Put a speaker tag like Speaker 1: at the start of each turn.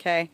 Speaker 1: Okay.